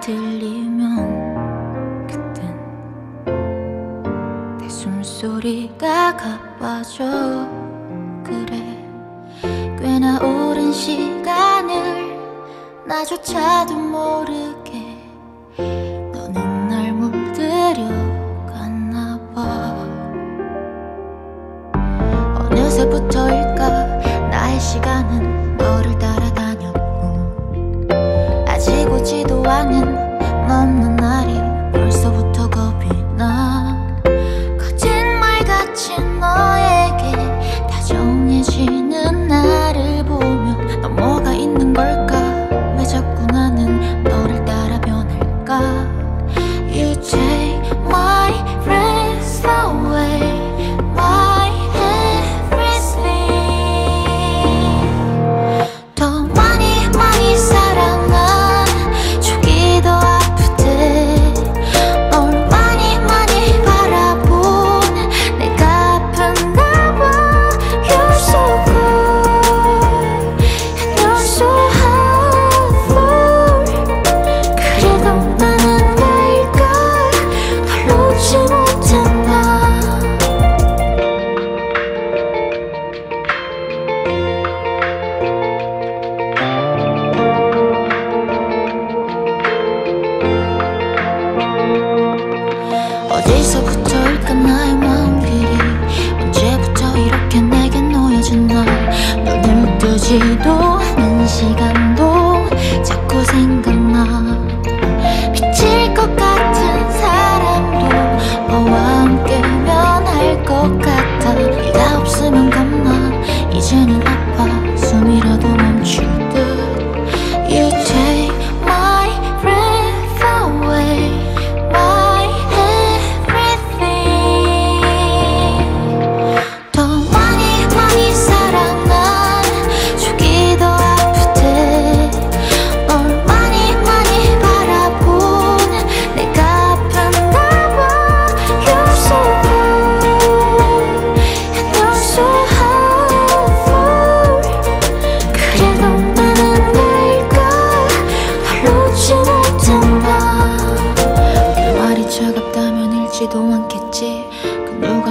들리면 그땐 내 숨소리가 가빠져. 그래 꽤나 오랜 시간을 나조차도 모르고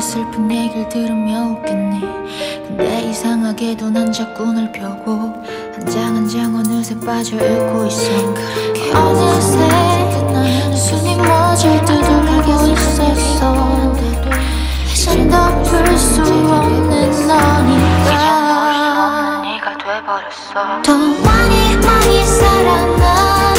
슬픈 얘기를 들으며 웃겠니? 근데 이상하게도 난 자꾸 널 펴고 한 장 한 장 어느새 빠져 읽고 있어. 어느새 숨이 멎을 두들고 있었어. 이젠 덮을 수 없는 너니까. 네가 돼버렸어. 더 많이 많이 살아나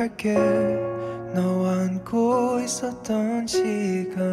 생각할게. 너 안고 있었던 시간.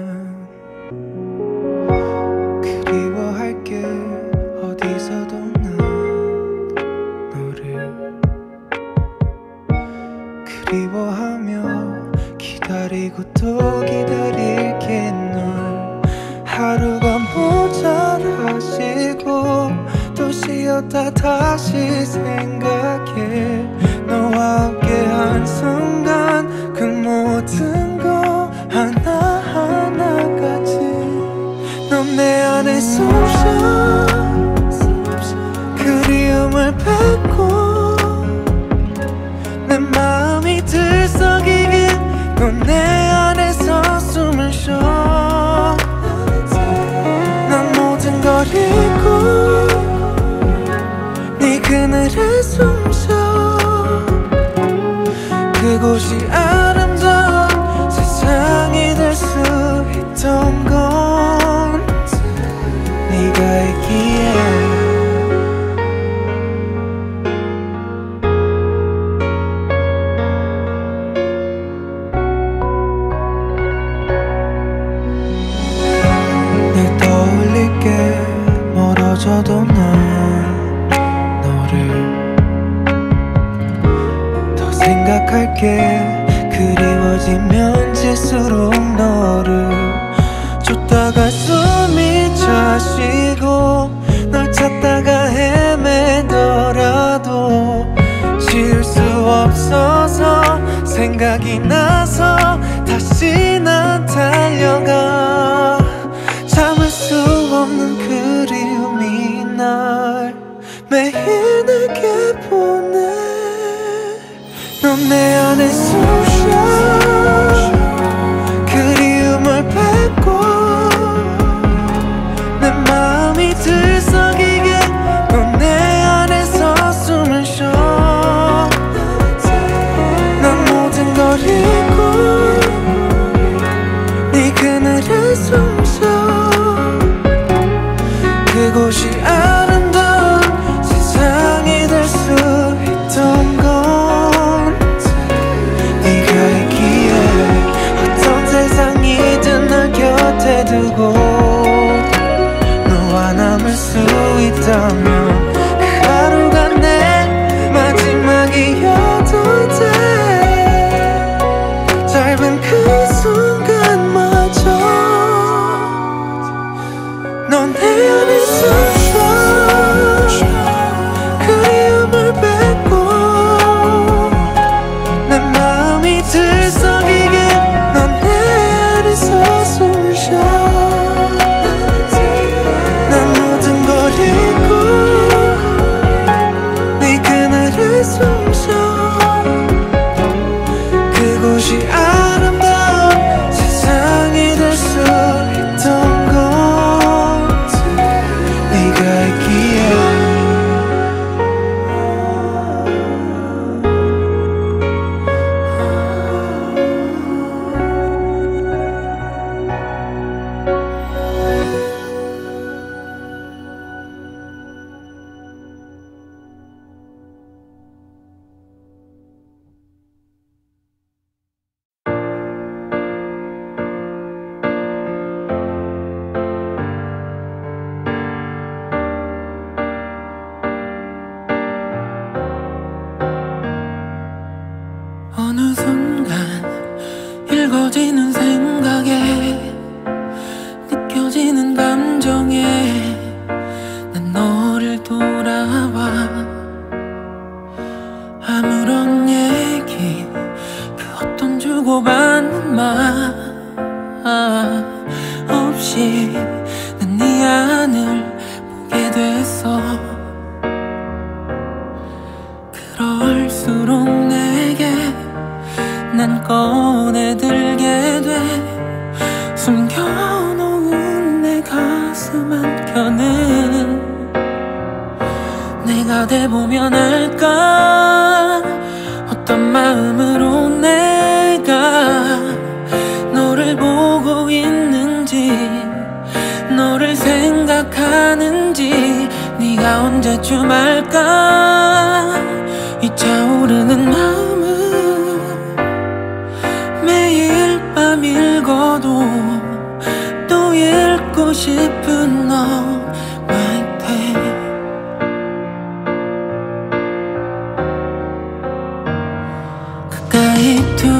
가까이 두고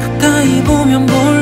가까이 보면 몰라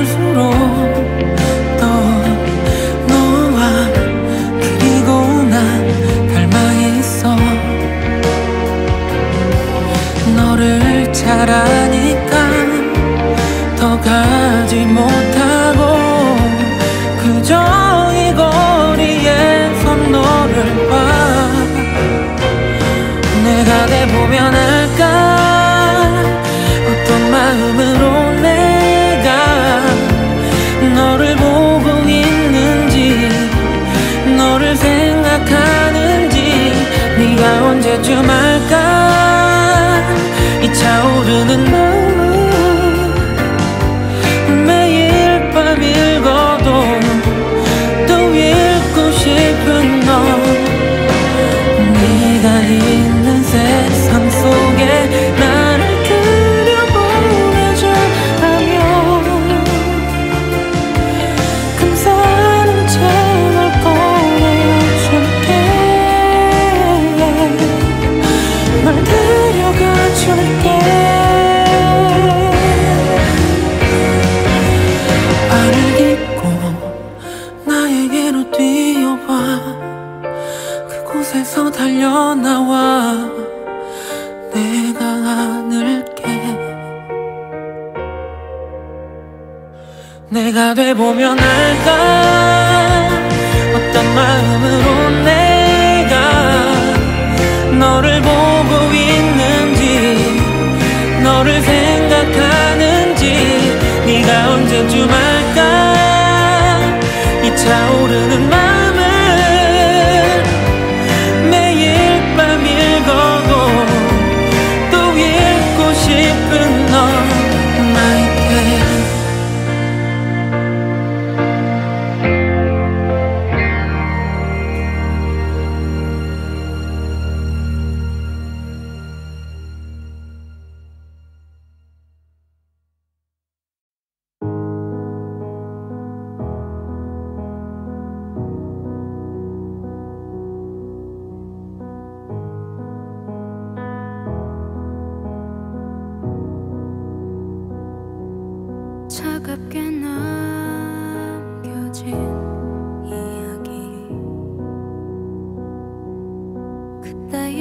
그때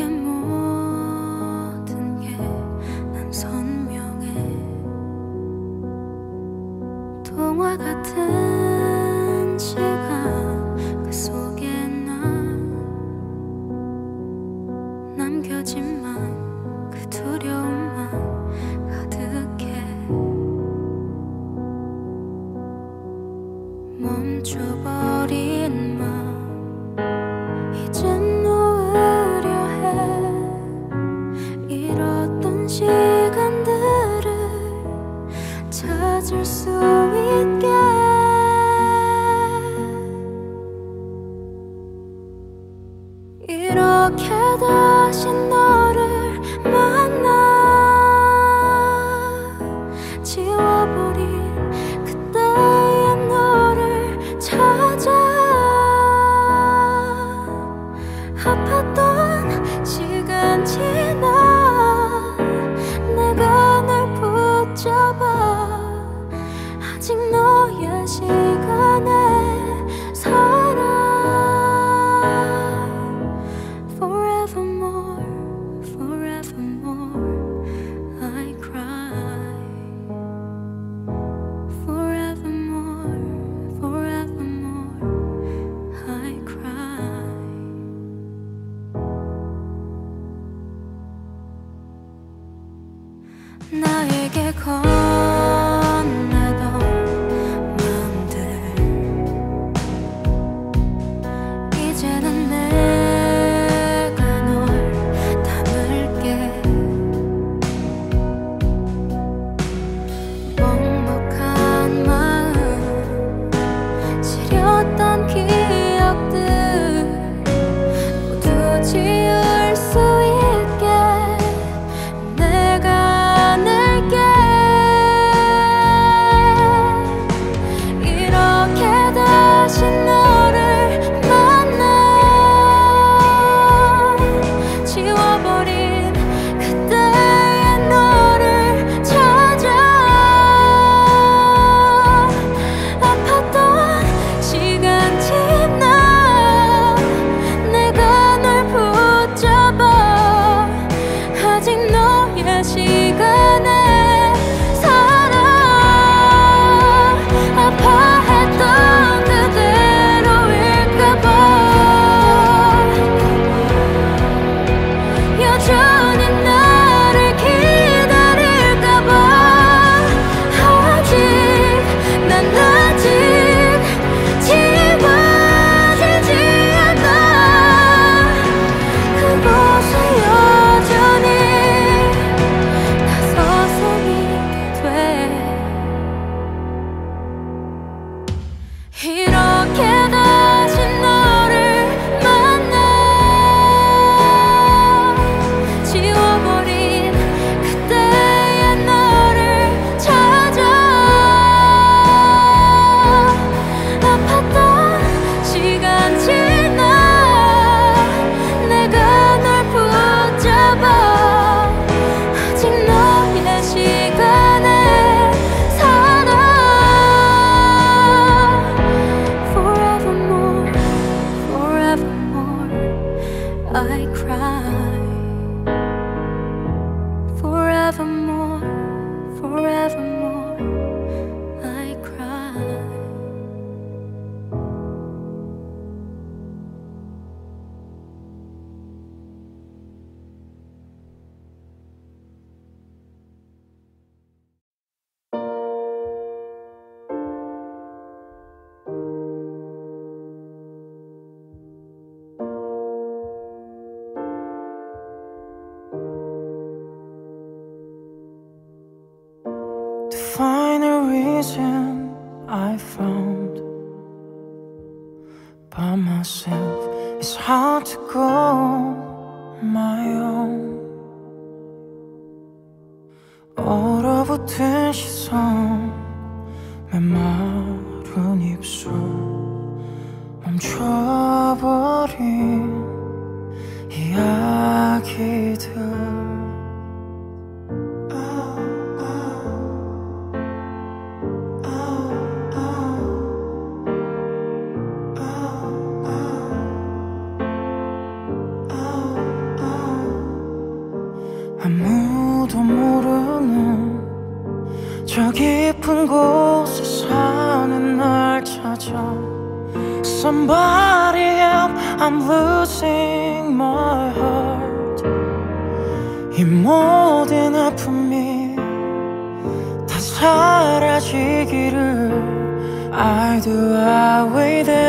soon.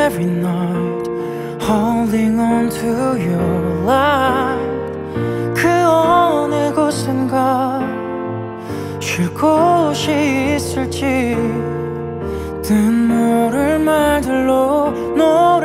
every night Holding on to your light 그 어느 곳인가 쉴 곳이 있을지 뜬 모를 말들로 너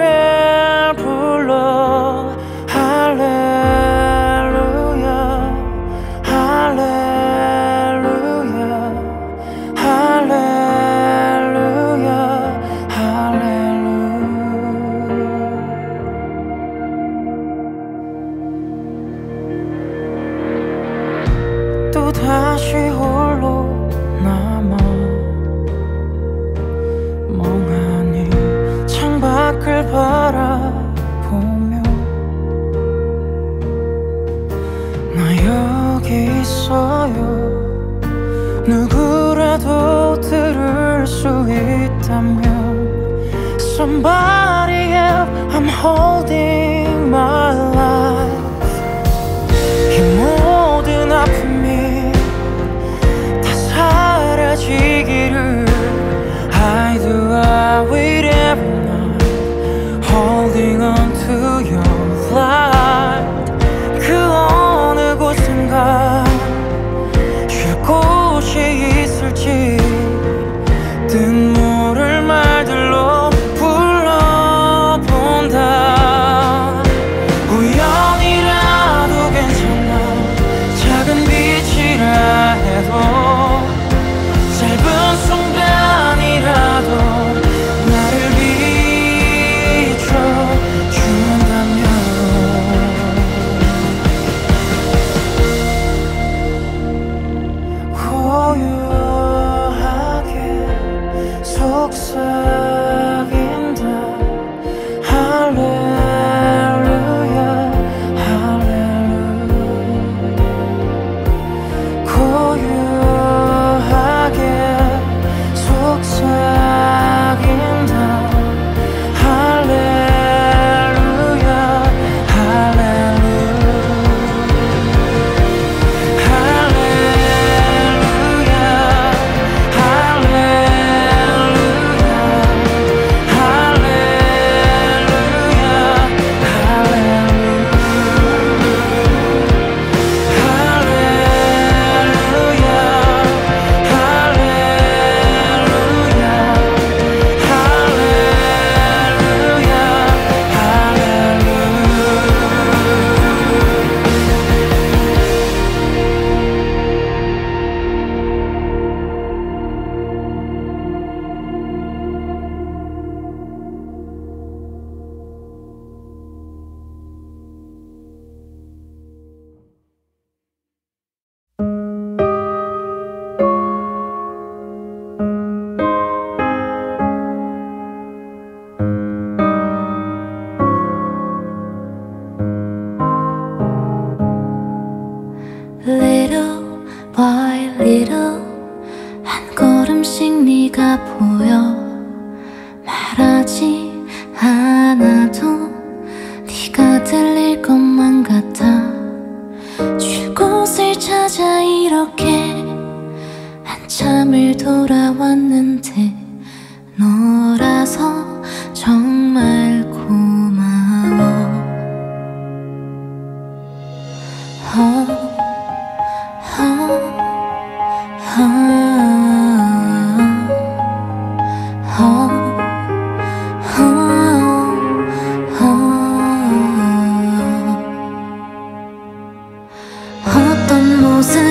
어떤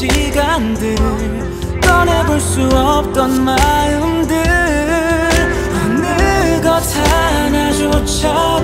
시간들 꺼내볼 수 없던 마음들. 아, 어느 것 하나조차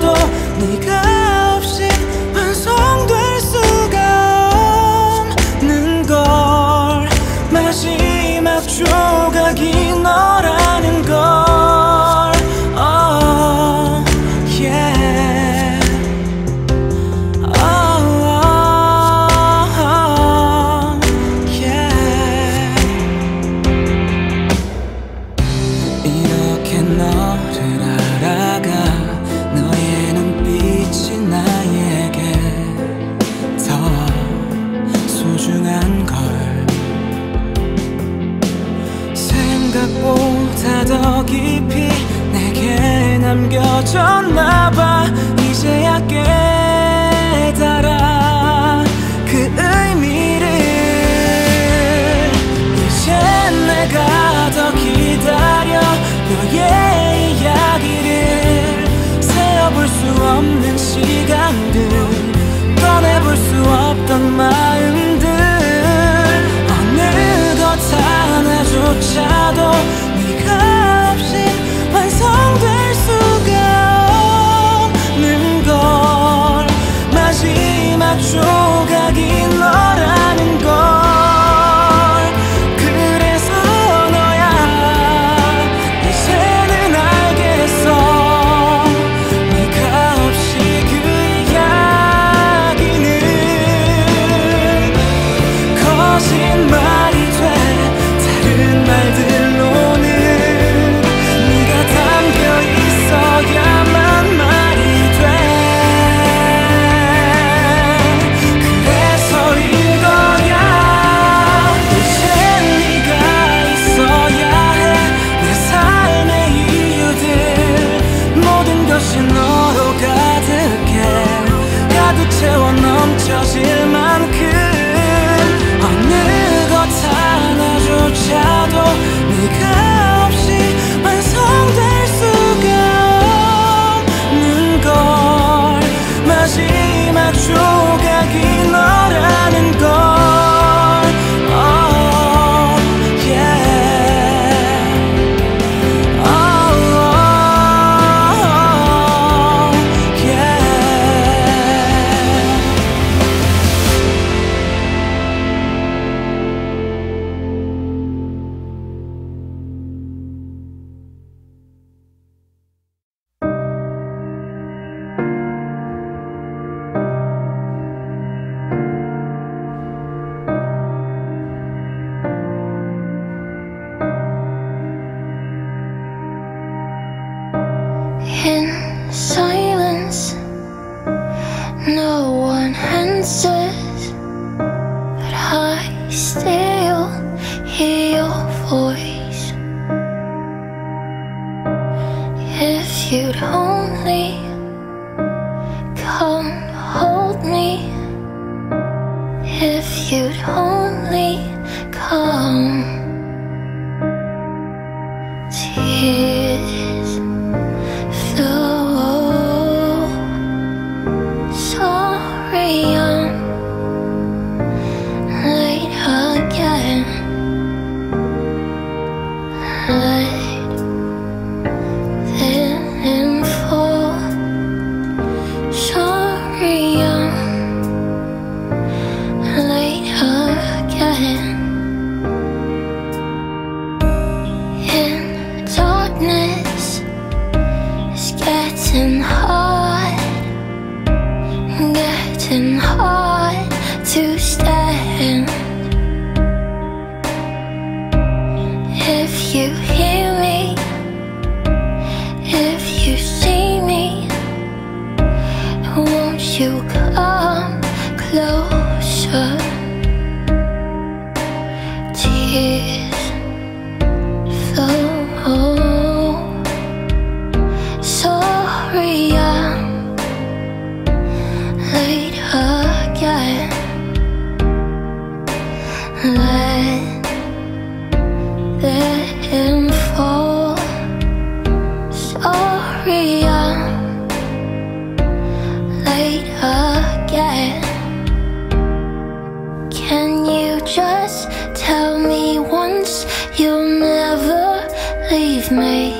You'll never leave me.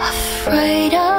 Afraid of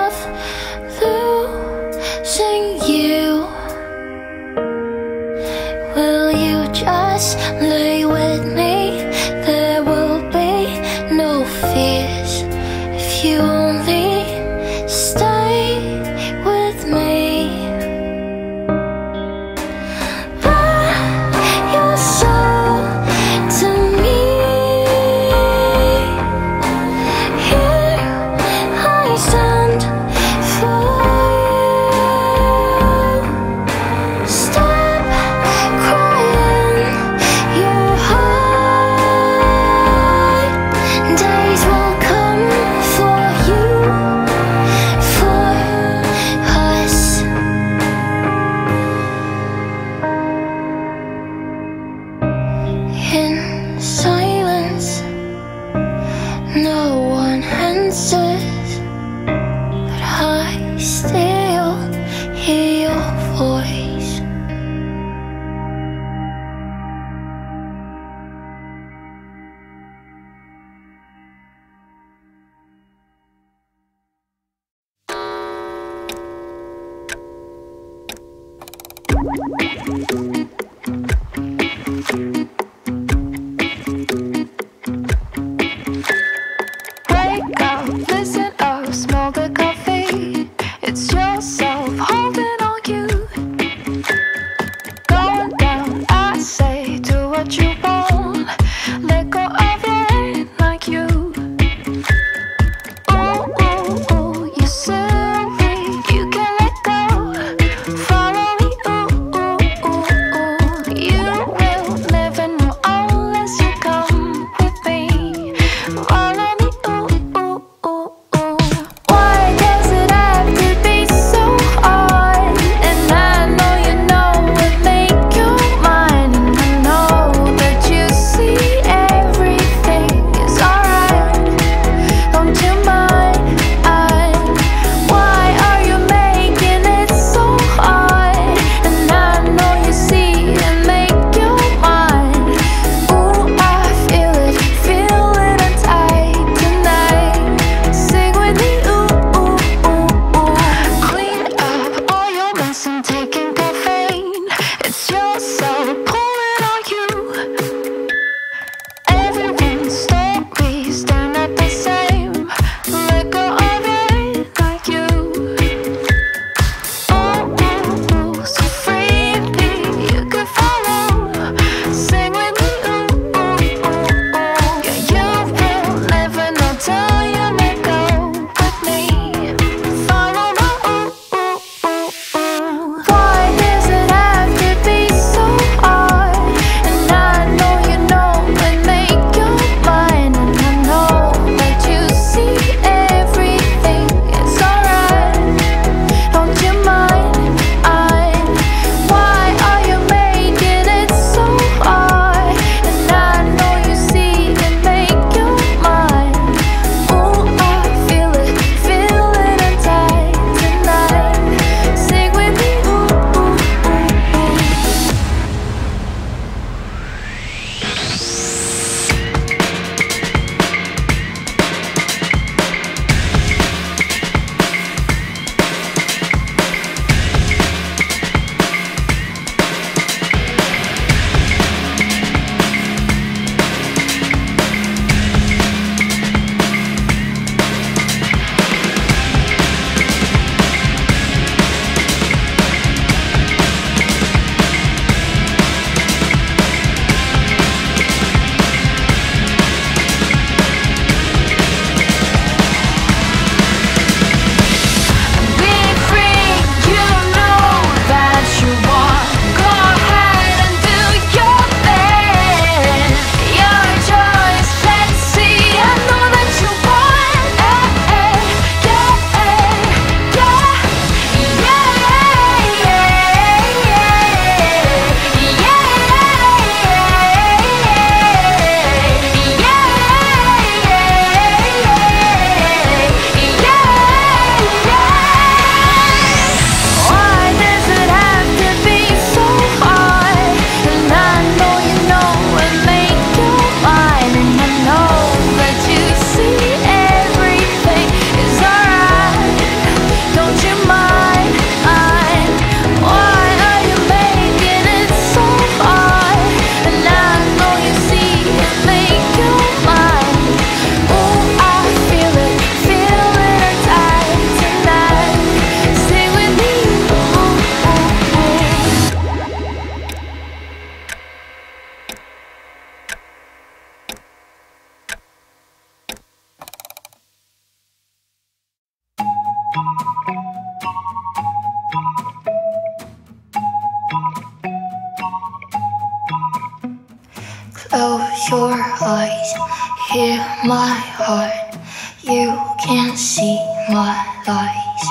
hear my heart. You can't see my lies.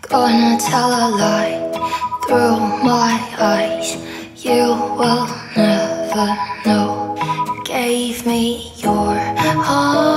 Gonna tell a lie through my eyes. You will never know. Gave me your heart.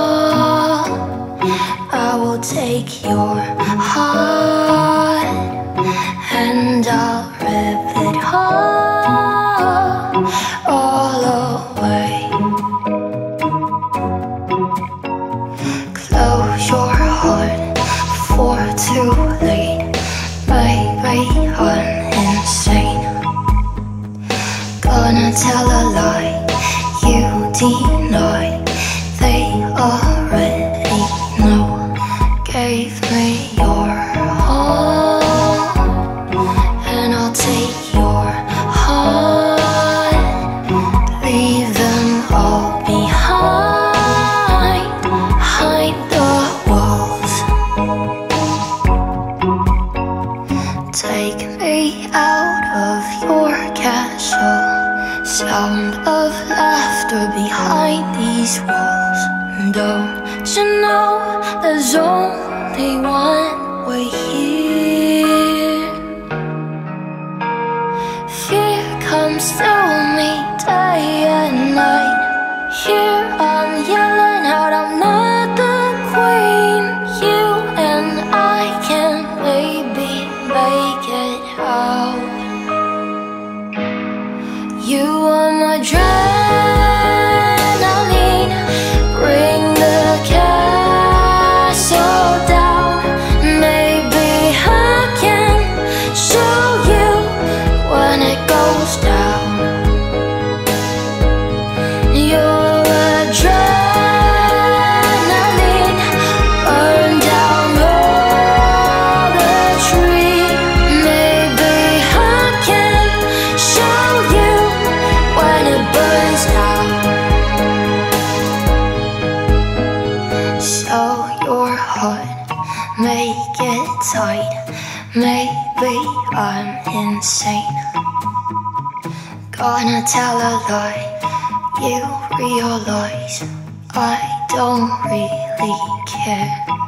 I'm insane. Gonna tell a lie, you realize I don't really care.